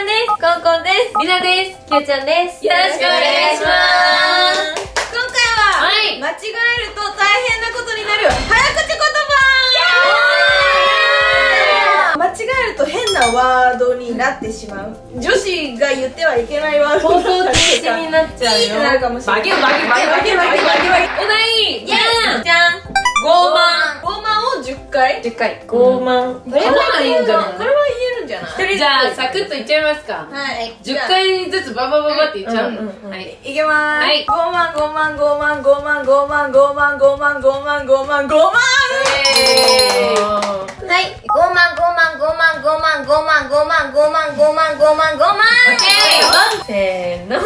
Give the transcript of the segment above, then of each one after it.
ゃんです。コンコンです。りなです。きよちゃんです。よろしくお願いします。今回は、はい。間違えると大変なことになる早口言葉。間違えると変なワードになってしまう。女子が言ってはいけないワード放送禁止になっちゃうよ。いいってなるかもしれない。バケバケバケバケバケ。バケバケお題。じゃん。じゃん。傲慢。傲慢を10回？10回。傲慢。これはいいんじゃないゃないじゃあサクッといっちゃいますか。はい。10回ずつババババっていっちゃう？うんうんうんはい。いけまーす、はい。傲慢傲慢傲慢傲慢傲慢傲慢傲慢傲慢傲慢傲慢はい傲慢傲慢傲慢傲慢傲慢傲慢傲慢傲慢傲慢傲慢せーの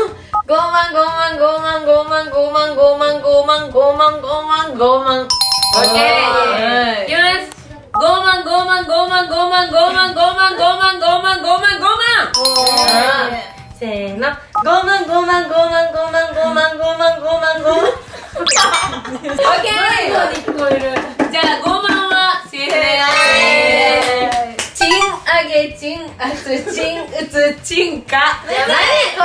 傲慢傲慢傲慢傲慢傲慢傲慢傲慢傲慢傲慢傲慢オッケーいきます傲慢傲慢傲慢傲慢傲慢傲慢傲慢傲慢傲慢傲慢傲慢傲慢傲慢ー。聞じゃあ傲慢はチンあげチンあつチンうつチンか。何こ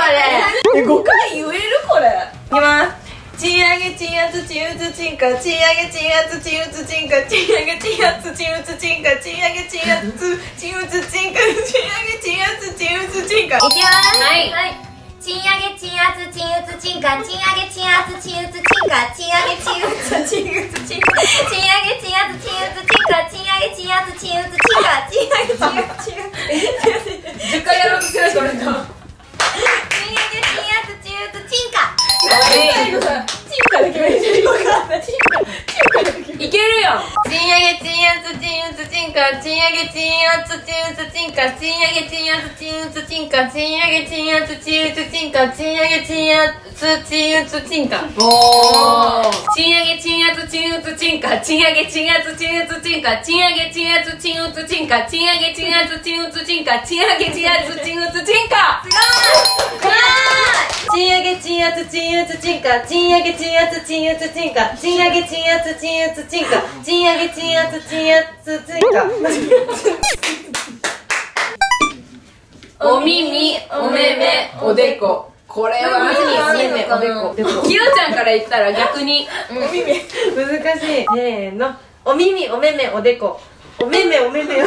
れ。5回言えるこれ。いきます。チンあげチンあつチンうつチンか。チンあげチンあつチンうつチンか。チンあげチンあつチンつチンか。チンあげチンあつチンつか。チンあげチンあつチンつチンか。いきます。はい。チンアゲチンアツチンウツチンカチンアゲチンアツチンウツチンカチンアゲチンウツチンウツチンカチンアゲチンアツチンウツチンカチンアゲチンアツチンウツチンカチンアゲチンアツチン打つ10回やろうとしてないこれとよ。賃上げ賃圧賃打つ賃貸賃上げ賃圧賃打つ賃貸賃上げ賃圧賃打つ賃貸賃上げ賃圧賃打つ賃貸賃上げ賃圧賃打つ賃貸おー。賃上げ賃圧賃打つ賃貸賃上げ賃圧賃打つ賃貸賃上げ賃圧賃打つ賃チ賃上げ賃圧賃打つ賃貸賃上げ賃圧賃打チ賃貸すごい！チンウツチンカチンアゲチンアツチンウツチンカ。チンアゲチンアツチンウツチンカ。チンアゲチンアツチンウツチンカチンアゲチンアツチンウツチンカ。チンアゲチンアツチンアツチンカ。お耳お目目おでこ。これはお耳お目目おでこ。でこ。きよちゃんから言ったら逆に。お耳。難しい。せーの。お耳お目目おでこ。お目目お目目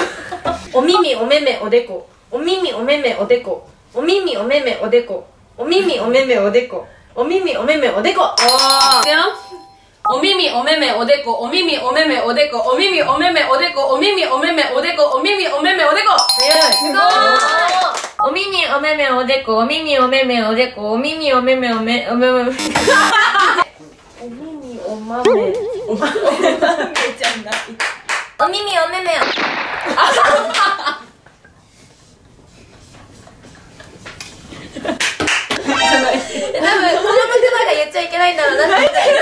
お耳お目目おでこ。お耳お目目おでこ。お耳お目目おでこお耳お目目おでこ。お耳お目目おでこ。いくよ。お耳お目目おでこ。お耳お目目おでこ。お耳お目目おでこ。お耳お目目おでこ。お耳お目目おでこ。すごい。お耳お目目おでこ。お耳お目目おでこ。お耳お目目おめおめめお耳おまめ。め。ちゃないお耳お目目 多分この言葉が言っちゃいけないんだろうなって。思ったけど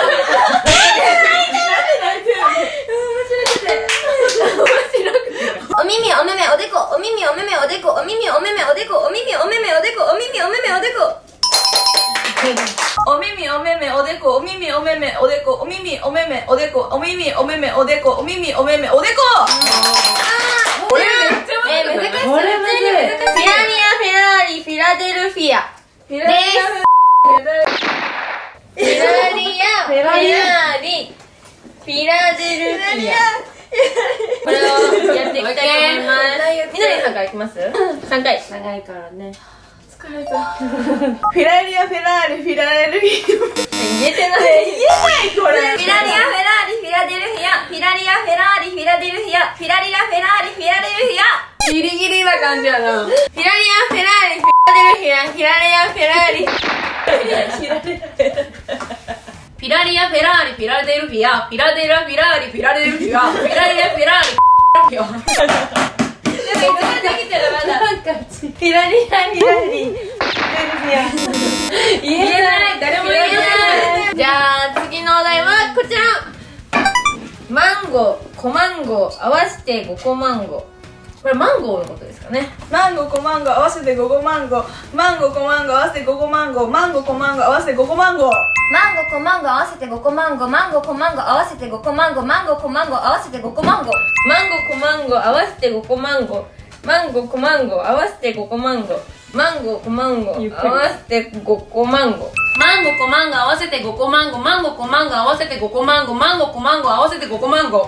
お耳お目目おでこお耳お目目おでこ。お耳お目目おでこ。お耳お目目おでこ。お耳お目目おでこ。お耳お目目おでこ。お耳お目目おでこ。お耳お目目おでこ。お耳お目目おでこ。お耳お目目おでこ。これめっちゃえー、難しい。いこれ難しい。フィラリアフェラーリフィラデルフィア。ですフィラリアフェラリ。フィラデルフィア。これをやっていきたいと思います。みなりさんからいきます？3回。長いからね。フィラリアフェラーリフィラデルフィ言えてない言えない。これフィラリアフェラーリフィラデルフィア。フィラリアフェラーリフィラデルフィア。フィラリアフェラーリフィラデルフィア。ギリギリな感じやな。フィラリアフェラーリフィラデルフィア。フィラリアフェラーリフィラリアフェラーリフィラデルフィア。フィラデラフィラーリフィラデルフィア。フィラリアフェラーリフィア。でも一番できてるまだ。フィラリアフィラリデルフィア。言えない誰も言えない。じゃあ次のお題はこちら。マンゴー、コマンゴー、合わせて5個マンゴー。これマンゴーのことですかね。マンゴーコマンゴー合わせて5個マンゴー。マンゴーコマンゴー合わせて5個マンゴー。マンゴーコマンゴー合わせて5個マンゴーマンゴー、コマンゴー合わせて5個マンゴー。マンゴー、コマンゴー合わせて5個マンゴー。マンゴー、コマンゴー合わせて5個マンゴー。マンゴー、コマンゴー合わせて5個マンゴー。マンゴー、コマンゴー合わせて5個マンゴー。マンゴーコマンゴ合わせて5個マンゴーマンゴコマンゴ合わせて5個マンゴマンゴコマンゴ合わせて5個マンゴマンゴコマンゴ合わせて5個マンゴ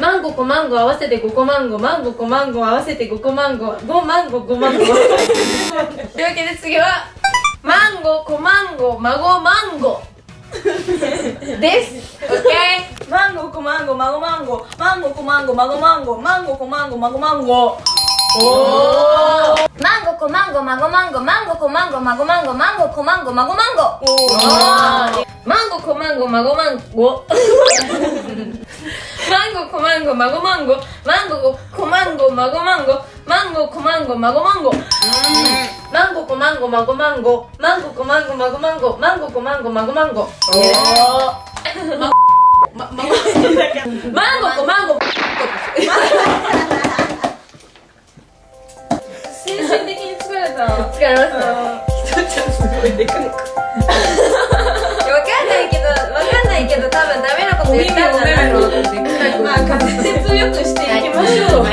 マンゴコマンゴ合わせて5個マンゴマンゴコマンゴ合わせて5個マンゴ5マンゴ5マンゴ というわけで次はマンゴコマンゴ孫マンゴ です。オッケマンゴコマンゴマゴマンゴマンゴコマンゴマゴマンゴマンゴコマンゴマゴマンゴマンゴコマンゴ孫マンゴマンゴコマンゴ孫マンゴマンゴコマンゴ孫マンゴマンゴコマンゴ孫マンゴ マンゴコマンゴ孫マンゴマンゴコマンゴ孫マンゴマンゴコマンゴ孫マンゴマンゴコマンゴマゴマンゴ。マンゴコマンゴマゴマンゴ。マンゴコマンゴマゴマンゴ。おー。ママママンゴコマンゴ。精神的に疲れた。疲れましたちゃんすごいでかいわかんないけどわかんないけど多分ダメなこと言ったんじゃない。のまあ滑舌よくしていきましょう。